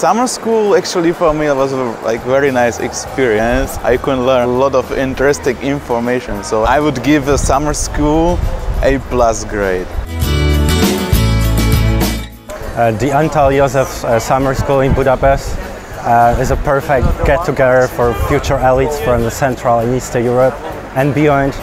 Summer school actually for me was a like very nice experience. I could learn a lot of interesting information. So I would give the summer school a plus grade. Uh, the Antall József uh, Summer School in Budapest uh, is a perfect get-together for future elites from the Central and Eastern Europe and beyond.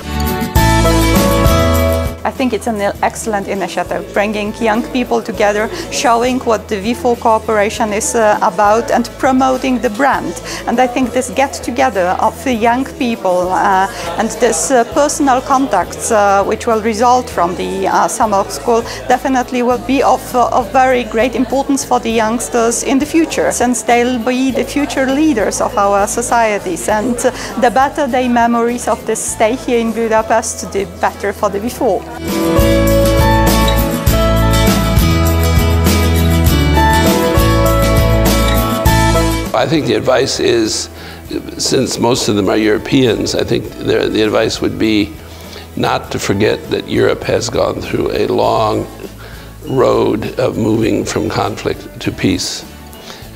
I think it's an excellent initiative, bringing young people together, showing what the V4 Cooperation is uh, about and promoting the brand. And I think this get-together of the young people uh, and this uh, personal contacts uh, which will result from the uh, summer school definitely will be of, of very great importance for the youngsters in the future, since they'll be the future leaders of our societies. And the better their memories of this stay here in Budapest, the better for the V4. I think the advice is, since most of them are Europeans, I think the advice would be not to forget that Europe has gone through a long road of moving from conflict to peace,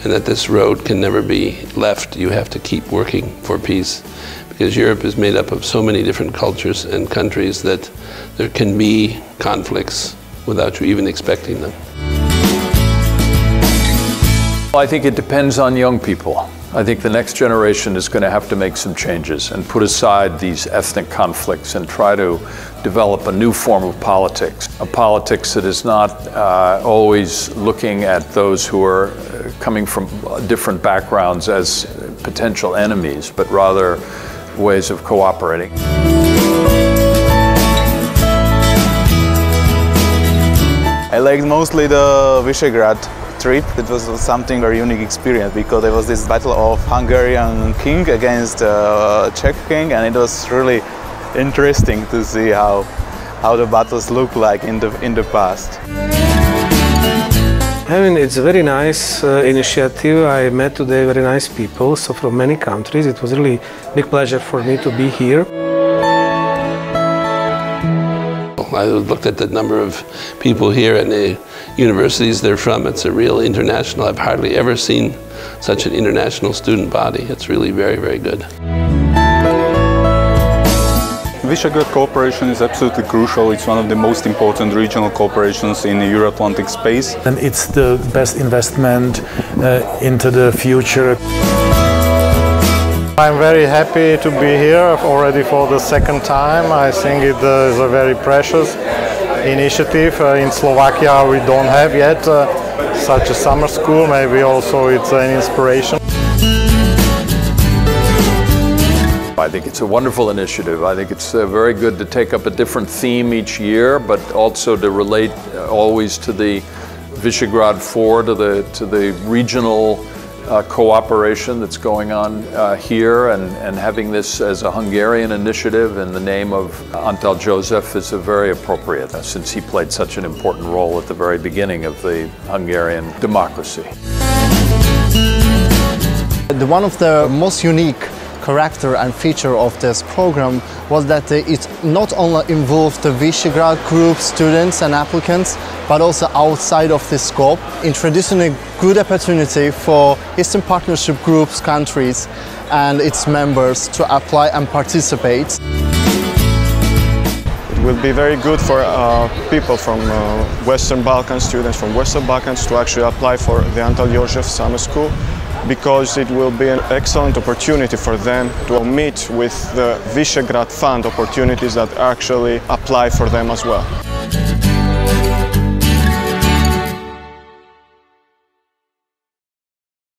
and that this road can never be left. You have to keep working for peace because Europe is made up of so many different cultures and countries that there can be conflicts without you even expecting them. I think it depends on young people. I think the next generation is going to have to make some changes and put aside these ethnic conflicts and try to develop a new form of politics. A politics that is not uh, always looking at those who are uh, coming from different backgrounds as potential enemies, but rather ways of cooperating. I liked mostly the Visegrad trip. It was something very unique experience because there was this battle of Hungarian king against uh, Czech king and it was really interesting to see how how the battles look like in the in the past. I mean, it's a very nice uh, initiative. I met today very nice people, so from many countries. It was really a big pleasure for me to be here. I looked at the number of people here and the universities they're from. It's a real international. I've hardly ever seen such an international student body. It's really very, very good. Visegrad cooperation is absolutely crucial. It's one of the most important regional cooperations in the Euro-Atlantic space. And it's the best investment uh, into the future. I'm very happy to be here already for the second time. I think it uh, is a very precious initiative. Uh, in Slovakia we don't have yet uh, such a summer school. Maybe also it's an inspiration. I think it's a wonderful initiative. I think it's uh, very good to take up a different theme each year, but also to relate uh, always to the Visegrad 4, to the, to the regional uh, cooperation that's going on uh, here, and, and having this as a Hungarian initiative in the name of Antall József is very appropriate, uh, since he played such an important role at the very beginning of the Hungarian democracy. The, one of the most unique character and feature of this program was that it not only involved the Visegrad group students and applicants, but also outside of this scope, introducing a good opportunity for Eastern Partnership Group's countries and its members to apply and participate. It will be very good for uh, people from uh, Western Balkans, students from Western Balkans to actually apply for the Antall József Summer School because it will be an excellent opportunity for them to meet with the Visegrad Fund opportunities that actually apply for them as well.